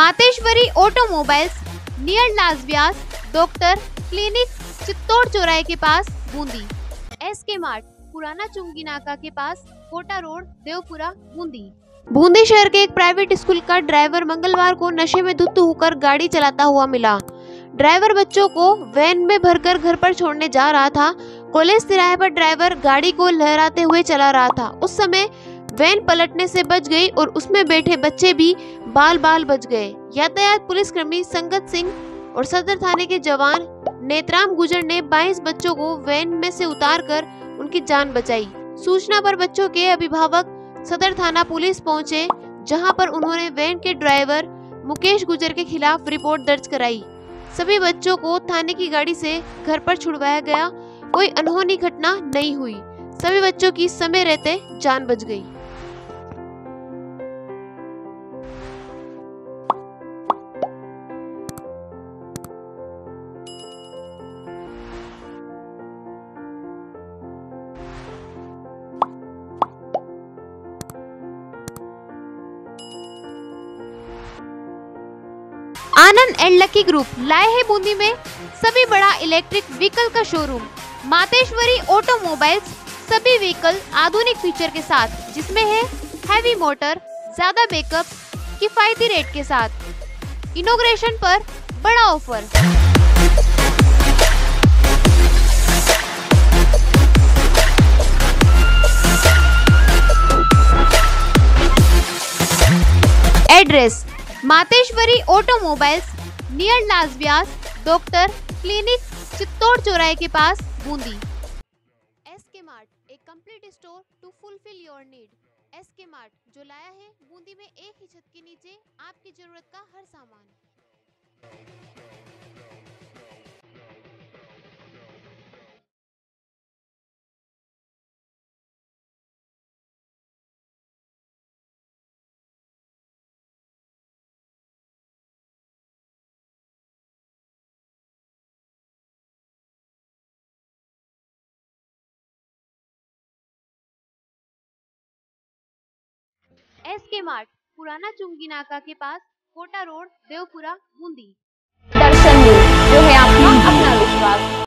Automobiles, near लाज Vyas, doctor clinic Chittor चौराहे के पास बूंदी। एस के मार्ट, पुराना चुंगी नाका के पास कोटा रोड, देवपुरा, बूंदी। बूंदी शहर के एक प्राइवेट स्कूल का ड्राइवर मंगलवार को नशे में धुत होकर गाड़ी चलाता हुआ मिला। ड्राइवर बच्चों को वैन में भरकर घर पर छोड़ने जा रहा था। कॉलेज तिराहे पर ड्राइवर गाड़ी को लहराते हुए चला रहा था। उस समय वैन पलटने से बच गई और उसमें बैठे बच्चे भी बाल बाल बच गए। यातायात पुलिस कर्मी संगत सिंह और सदर थाने के जवान नेत्राम गुजर ने 22 बच्चों को वैन में से उतारकर उनकी जान बचाई। सूचना पर बच्चों के अभिभावक सदर थाना पुलिस पहुँचे, जहाँ पर उन्होंने वैन के ड्राइवर मुकेश गुजर के खिलाफ रिपोर्ट दर्ज कराई। सभी बच्चों को थाने की गाड़ी से घर पर छुड़वाया गया। कोई अनहोनी घटना नहीं हुई। सभी बच्चों की समय रहते जान बच गई। आनंद एंड लकी ग्रुप लाए है बूंदी में सभी बड़ा इलेक्ट्रिक व्हीकल का शोरूम मातेश्वरी ऑटोमोबाइल्स सभी व्हीकल आधुनिक फीचर के साथ, जिसमें है हैवी मोटर ज़्यादा बैकअप किफायती रेट के साथ। इनोग्रेशन पर बड़ा offer address Mateshwari automobiles, near लाज व्यास डॉक्टर क्लिनिक चित्तौड़ चौराहे के पास बूंदी। एस के मार्ट, एक complete store to fulfil your need S K mart, जो लाया है, बूंदी में एक ही छत के नीचे आपकी ज़रूरत का हर सामान। एस के मार्ट, पुराना चुंगी नाका के पास, कोटा रोड, देवपुरा, बूंदी। दर्शन जो है आपका अपना विश्वास।